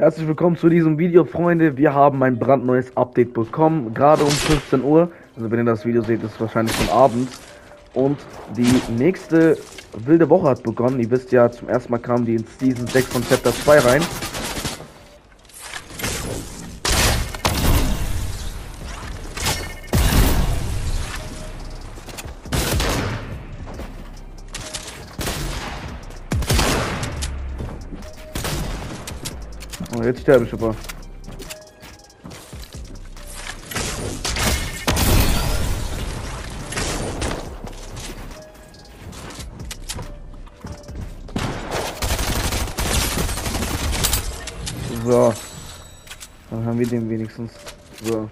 Herzlich willkommen zu diesem Video, Freunde. Wir haben ein brandneues Update bekommen, gerade um 15 Uhr. Also wenn ihr das Video seht, ist es wahrscheinlich schon abends. Und die nächste wilde Woche hat begonnen. Ihr wisst ja, zum ersten Mal kamen die in Season 6 von Chapter 2 rein. Oh, jetzt sterbe ich aber. So. Dann haben wir den wenigstens. So.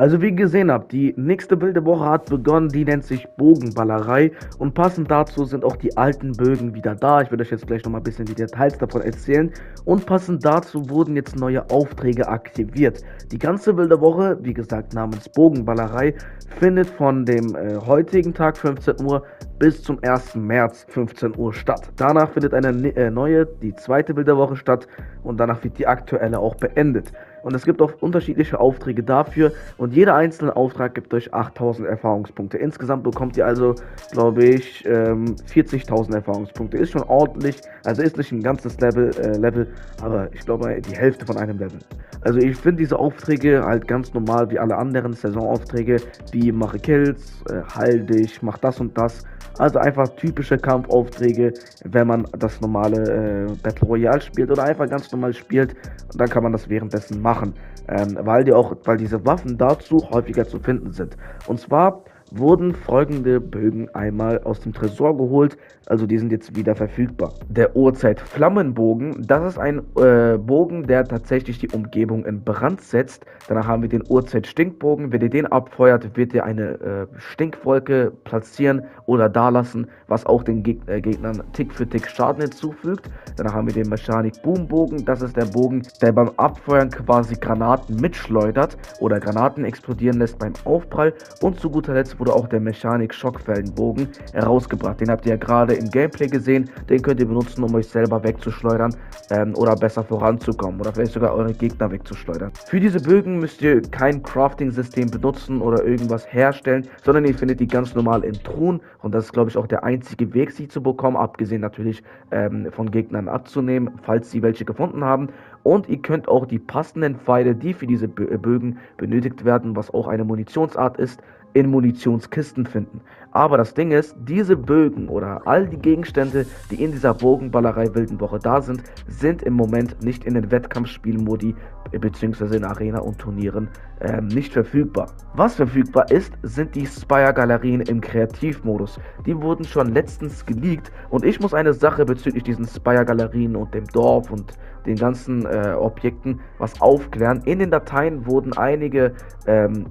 Also wie ihr gesehen habt, die nächste wilde Woche hat begonnen, die nennt sich Bogenballerei und passend dazu sind auch die alten Bögen wieder da. Ich werde euch jetzt gleich nochmal ein bisschen die Details davon erzählen und passend dazu wurden jetzt neue Aufträge aktiviert. Die ganze wilde Woche, wie gesagt namens Bogenballerei, findet von dem äh, heutigen Tag 15 Uhr bis zum 1. März 15 Uhr statt. Danach findet eine äh, neue, die zweite wilde Woche statt und danach wird die aktuelle auch beendet. Und es gibt auch unterschiedliche Aufträge dafür und jeder einzelne Auftrag gibt euch 8000 Erfahrungspunkte. Insgesamt bekommt ihr also, glaube ich, ähm, 40.000 Erfahrungspunkte. Ist schon ordentlich, also ist nicht ein ganzes Level, äh, Level aber ich glaube die Hälfte von einem Level. Also ich finde diese Aufträge halt ganz normal wie alle anderen Saisonaufträge, wie mache Kills, äh, heil dich, mach das und das. Also einfach typische Kampfaufträge, wenn man das normale äh, Battle Royale spielt oder einfach ganz normal spielt, dann kann man das währenddessen machen, ähm, weil die auch, weil diese Waffen dazu häufiger zu finden sind. Und zwar wurden folgende Bögen einmal aus dem Tresor geholt, also die sind jetzt wieder verfügbar. Der Uhrzeit Flammenbogen, das ist ein äh, Bogen, der tatsächlich die Umgebung in Brand setzt. Danach haben wir den Uhrzeit Stinkbogen, wenn ihr den abfeuert, wird ihr eine äh, Stinkwolke platzieren oder dalassen, was auch den Geg äh, Gegnern Tick für Tick Schaden hinzufügt. Danach haben wir den Mechanik Boombogen, das ist der Bogen, der beim Abfeuern quasi Granaten mitschleudert oder Granaten explodieren lässt beim Aufprall und zu guter Letzt wurde auch der Mechanik Schockfellenbogen herausgebracht. Den habt ihr ja gerade im Gameplay gesehen. Den könnt ihr benutzen, um euch selber wegzuschleudern ähm, oder besser voranzukommen oder vielleicht sogar eure Gegner wegzuschleudern. Für diese Bögen müsst ihr kein Crafting-System benutzen oder irgendwas herstellen, sondern ihr findet die ganz normal in Truhen und das ist glaube ich auch der einzige Weg, sie zu bekommen, abgesehen natürlich ähm, von Gegnern abzunehmen, falls sie welche gefunden haben. Und ihr könnt auch die passenden Pfeile, die für diese Bögen benötigt werden, was auch eine Munitionsart ist, in Munitionskisten finden. Aber das Ding ist, diese Bögen oder all die Gegenstände, die in dieser Bogenballerei Wilden Woche da sind, sind im Moment nicht in den Wettkampfspielmodi bzw. in Arena und Turnieren ähm, nicht verfügbar. Was verfügbar ist, sind die Spire-Galerien im Kreativmodus. Die wurden schon letztens geleakt und ich muss eine Sache bezüglich diesen Spire-Galerien und dem Dorf und den ganzen äh, Objekten was aufklären. In den Dateien wurden einige ähm,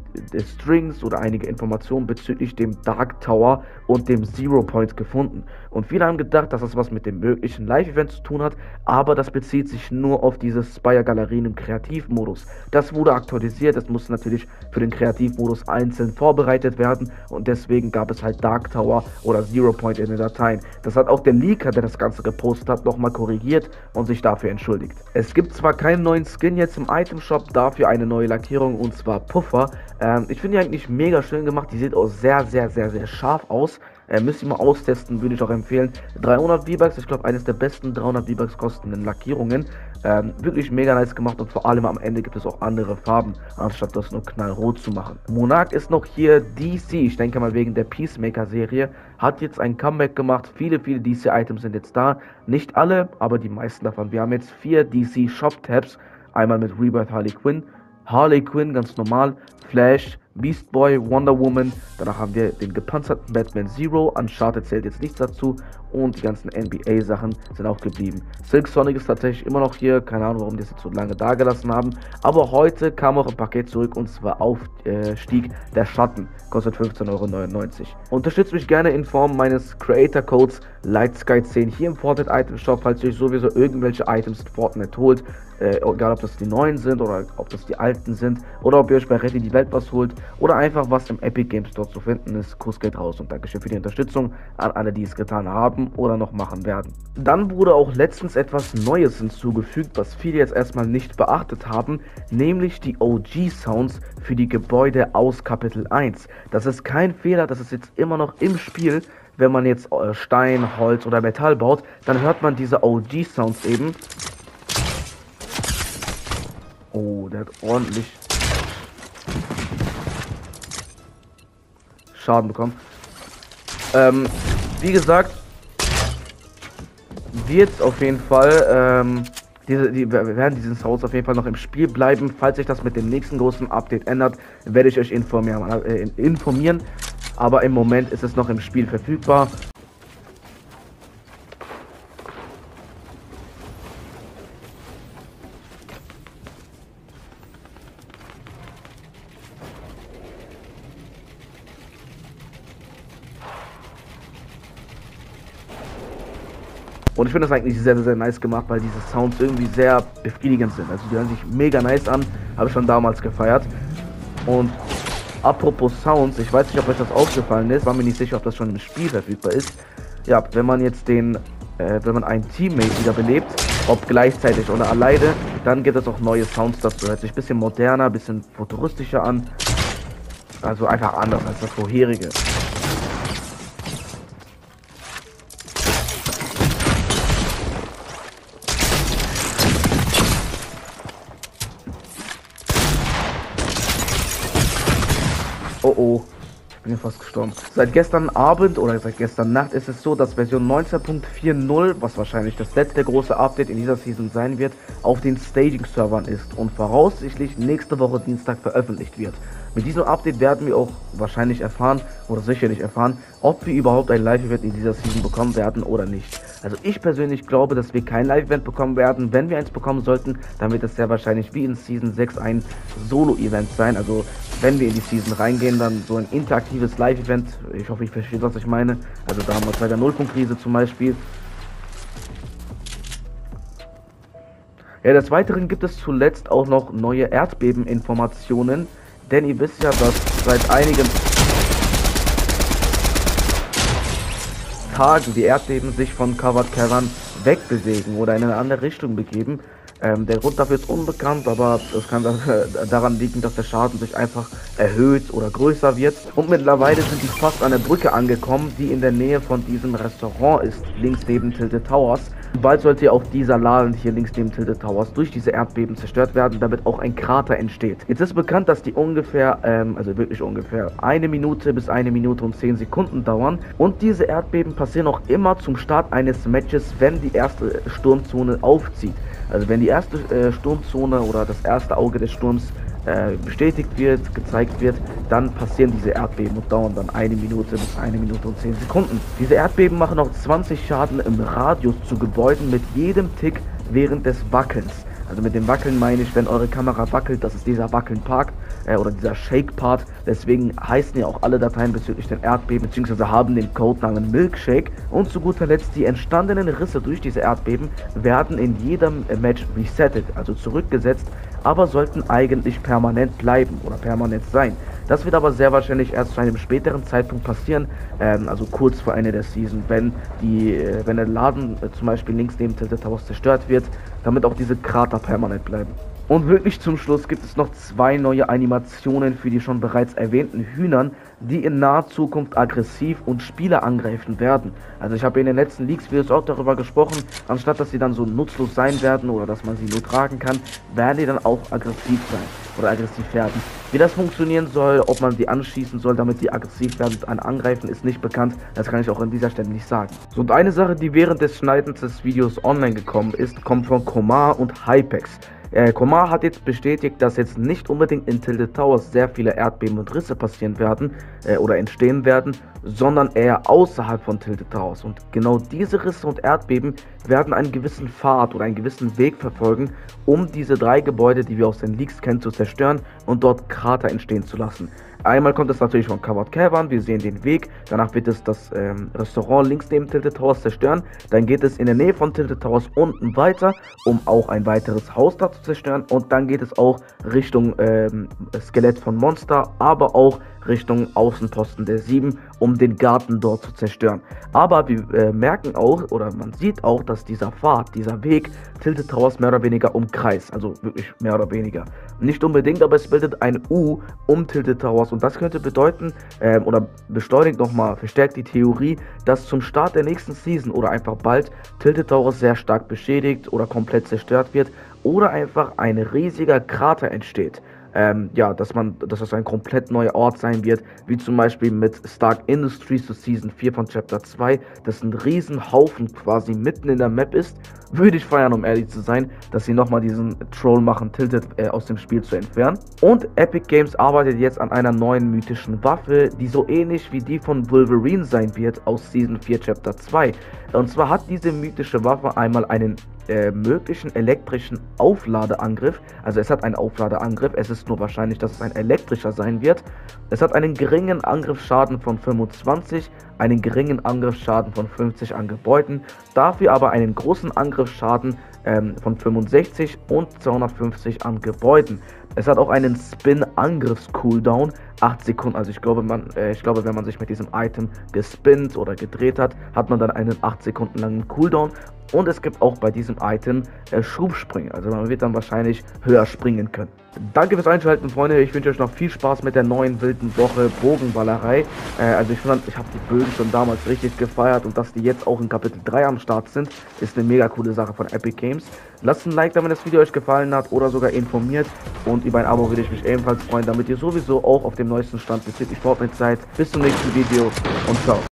Strings oder einige Informationen bezüglich dem Dark Tower und dem Zero Point gefunden. Und viele haben gedacht, dass das was mit dem möglichen Live-Event zu tun hat, aber das bezieht sich nur auf diese Spire-Galerien im Kreativmodus. Das wurde aktualisiert, das musste natürlich für den Kreativmodus einzeln vorbereitet werden und deswegen gab es halt Dark Tower oder Zero Point in den Dateien. Das hat auch der Leaker, der das Ganze gepostet hat, nochmal korrigiert und sich dafür entschuldigt. Es gibt zwar keinen neuen Skin jetzt im Item Shop, dafür eine neue Lackierung und zwar Puffer. Ähm, ich finde die eigentlich mega schön gemacht, die sieht auch sehr, sehr, sehr, sehr scharf aus. Äh, müsst ihr mal austesten, würde ich auch empfehlen. 300 V-Bucks, ich glaube, eines der besten 300 V-Bucks kostenden Lackierungen. Ähm, wirklich mega nice gemacht und vor allem am Ende gibt es auch andere Farben, anstatt das nur knallrot zu machen. Monarch ist noch hier DC, ich denke mal wegen der Peacemaker-Serie, hat jetzt ein Comeback gemacht. Viele, viele DC-Items sind jetzt da. Nicht alle, aber die meisten davon. Wir haben jetzt vier DC Shop-Tabs. Einmal mit Rebirth Harley Quinn, Harley Quinn ganz normal, Flash, Beast Boy, Wonder Woman. Danach haben wir den gepanzerten Batman Zero. Uncharted zählt jetzt nichts dazu. Und die ganzen NBA-Sachen sind auch geblieben. Silk Sonic ist tatsächlich immer noch hier. Keine Ahnung, warum die es jetzt so lange da gelassen haben. Aber heute kam auch ein Paket zurück und zwar Aufstieg äh, der Schatten. Kostet 15,99 Euro. Unterstützt mich gerne in Form meines Creator-Codes LightSky10 hier im Fortnite Item Shop, falls ihr euch sowieso irgendwelche Items in Fortnite holt. Äh, egal ob das die neuen sind oder ob das die alten sind. Oder ob ihr euch bei Retti die Welt was holt oder einfach was im Epic Games Store zu finden ist. Kuss geht raus und Dankeschön für die Unterstützung an alle, die es getan haben. oder noch machen werden. Dann wurde auch letztens etwas Neues hinzugefügt, was viele jetzt erstmal nicht beachtet haben, nämlich die OG-Sounds für die Gebäude aus Kapitel 1. Das ist kein Fehler, das ist jetzt immer noch im Spiel. Wenn man jetzt äh, Stein, Holz oder Metall baut, dann hört man diese OG-Sounds eben. Oh, der hat ordentlich Schaden bekommen. Ähm, wie gesagt, wird auf jeden Fall, ähm, diese, die, wir werden diesen Sounds auf jeden Fall noch im Spiel bleiben. Falls sich das mit dem nächsten großen Update ändert, werde ich euch informieren. Äh, informieren. Aber im Moment ist es noch im Spiel verfügbar. Und ich finde das eigentlich sehr, sehr, sehr nice gemacht, weil diese Sounds irgendwie sehr befriedigend sind. Also die hören sich mega nice an, habe ich schon damals gefeiert. Und apropos Sounds, ich weiß nicht, ob euch das aufgefallen ist, war mir nicht sicher, ob das schon im Spiel verfügbar ist. Ja, wenn man jetzt den, äh, wenn man einen Teammate wiederbelebt, ob gleichzeitig oder alleine, dann gibt es auch neue Sounds dazu. Hört sich ein bisschen moderner, ein bisschen futuristischer an. Also einfach anders als das vorherige. Oh oh. Ich bin fast gestorben. Seit gestern Abend oder seit gestern Nacht ist es so, dass Version 19.40, was wahrscheinlich das letzte große Update in dieser Season sein wird, auf den Staging-Servern ist und voraussichtlich nächste Woche Dienstag veröffentlicht wird. Mit diesem Update werden wir auch wahrscheinlich erfahren oder sicherlich erfahren, ob wir überhaupt ein Live-Event in dieser Season bekommen werden oder nicht. Also ich persönlich glaube, dass wir kein Live-Event bekommen werden. Wenn wir eins bekommen sollten, dann wird es sehr wahrscheinlich wie in Season 6 ein Solo-Event sein. Also wenn wir in die Season reingehen, dann so ein interaktives Live-Event. Ich hoffe, ich verstehe, was ich meine. Also damals bei der Nullpunkt-Krise zum Beispiel. Ja, des Weiteren gibt es zuletzt auch noch neue Erdbeben-Informationen. Denn ihr wisst ja, dass seit einigen Tagen die Erdbeben sich von Covered Caravan wegbewegen oder in eine andere Richtung begeben. Ähm, der Grund dafür ist unbekannt, aber es kann daran liegen, dass der Schaden sich einfach erhöht oder größer wird. Und mittlerweile sind die fast an der Brücke angekommen, die in der Nähe von diesem Restaurant ist, links neben Tilted Towers. Bald sollte auch dieser Laden hier links neben Tilted Towers durch diese Erdbeben zerstört werden, damit auch ein Krater entsteht. Jetzt ist bekannt, dass die ungefähr, ähm, also wirklich ungefähr eine Minute bis eine Minute und zehn Sekunden dauern. Und diese Erdbeben passieren auch immer zum Start eines Matches, wenn die erste Sturmzone aufzieht. Also wenn die erste äh, Sturmzone oder das erste Auge des Sturms äh, bestätigt wird, gezeigt wird, dann passieren diese Erdbeben und dauern dann eine Minute bis eine Minute und zehn Sekunden. Diese Erdbeben machen auch 20 Schaden im Radius zu Gebäuden mit jedem Tick während des Wackelns. Also mit dem Wackeln meine ich, wenn eure Kamera wackelt, das ist dieser Wackeln-Part äh, oder dieser Shake-Part. Deswegen heißen ja auch alle Dateien bezüglich den Erdbeben bzw. haben den Codenamen Milkshake. Und zu guter Letzt, die entstandenen Risse durch diese Erdbeben werden in jedem Match resettet, also zurückgesetzt, aber sollten eigentlich permanent bleiben oder permanent sein. Das wird aber sehr wahrscheinlich erst zu einem späteren Zeitpunkt passieren, ähm, also kurz vor Ende der Season, wenn die, äh, wenn der Laden äh, zum Beispiel links neben Tilted House zerstört wird, damit auch diese Krater permanent bleiben. Und wirklich zum Schluss gibt es noch zwei neue Animationen für die schon bereits erwähnten Hühnern, die in naher Zukunft aggressiv und Spieler angreifen werden. Also ich habe in den letzten Leaks-Videos auch darüber gesprochen, anstatt dass sie dann so nutzlos sein werden oder dass man sie nur tragen kann, werden die dann auch aggressiv sein oder aggressiv werden. Wie das funktionieren soll, ob man die anschießen soll, damit die aggressiv werden und einen angreifen, ist nicht bekannt. Das kann ich auch an dieser Stelle nicht sagen. So, und eine Sache, die während des Schneidens des Videos online gekommen ist, kommt von Komar und Hypex. Äh, Komar hat jetzt bestätigt, dass jetzt nicht unbedingt in Tilted Towers sehr viele Erdbeben und Risse passieren werden äh, oder entstehen werden, sondern eher außerhalb von Tilted Towers. Und genau diese Risse und Erdbeben werden einen gewissen Pfad oder einen gewissen Weg verfolgen, um diese drei Gebäude, die wir aus den Leaks kennen, zu zerstören und dort Krater entstehen zu lassen. Einmal kommt es natürlich von Covered Cavern, wir sehen den Weg, danach wird es das ähm, Restaurant links neben Tilted Towers zerstören, dann geht es in der Nähe von Tilted Towers unten weiter, um auch ein weiteres Haus da zu zerstören. Und dann geht es auch Richtung ähm, Skelett von Monster, aber auch Richtung Außenposten der 7 um den Garten dort zu zerstören. Aber wir äh, merken auch, oder man sieht auch, dass dieser Pfad, dieser Weg Tilted Towers mehr oder weniger umkreist. Also wirklich mehr oder weniger. Nicht unbedingt, aber es bildet ein U um Tilted Towers. Und das könnte bedeuten, ähm, oder beschleunigt nochmal, verstärkt die Theorie, dass zum Start der nächsten Season oder einfach bald Tilted Towers sehr stark beschädigt oder komplett zerstört wird oder einfach ein riesiger Krater entsteht ähm, ja, dass man, dass das ein komplett neuer Ort sein wird, wie zum Beispiel mit Stark Industries zu Season 4 von Chapter 2, das ein Riesenhaufen quasi mitten in der Map ist. Würde ich feiern, um ehrlich zu sein, dass sie nochmal diesen Troll machen, Tilted äh, aus dem Spiel zu entfernen. Und Epic Games arbeitet jetzt an einer neuen mythischen Waffe, die so ähnlich wie die von Wolverine sein wird aus Season 4 Chapter 2. Und zwar hat diese mythische Waffe einmal einen äh, möglichen elektrischen Aufladeangriff. Also es hat einen Aufladeangriff, es ist nur wahrscheinlich, dass es ein elektrischer sein wird. Es hat einen geringen Angriffsschaden von 25, einen geringen Angriffsschaden von 50 an Gebäuden, dafür aber einen großen Angriffsschaden ähm, von 65 und 250 an Gebäuden. Es hat auch einen Spin-Angriffs-Cooldown, 8 Sekunden. Also ich glaube, man, äh, ich glaube, wenn man sich mit diesem Item gespinnt oder gedreht hat, hat man dann einen 8 Sekunden langen Cooldown. Und es gibt auch bei diesem Item äh, Schubspringen. Also man wird dann wahrscheinlich höher springen können. Danke fürs Einschalten, Freunde. Ich wünsche euch noch viel Spaß mit der neuen wilden Woche Bogenballerei. Äh, also ich fand, ich habe die Bögen schon damals richtig gefeiert und dass die jetzt auch in Kapitel 3 am Start sind, ist eine mega coole Sache von Epic Games. Lasst ein Like da, wenn das Video euch gefallen hat oder sogar informiert. Und über ein Abo würde ich mich ebenfalls freuen, damit ihr sowieso auch auf dem neuesten Stand bezüglich Fortnite seid. Bis zum nächsten Video und ciao.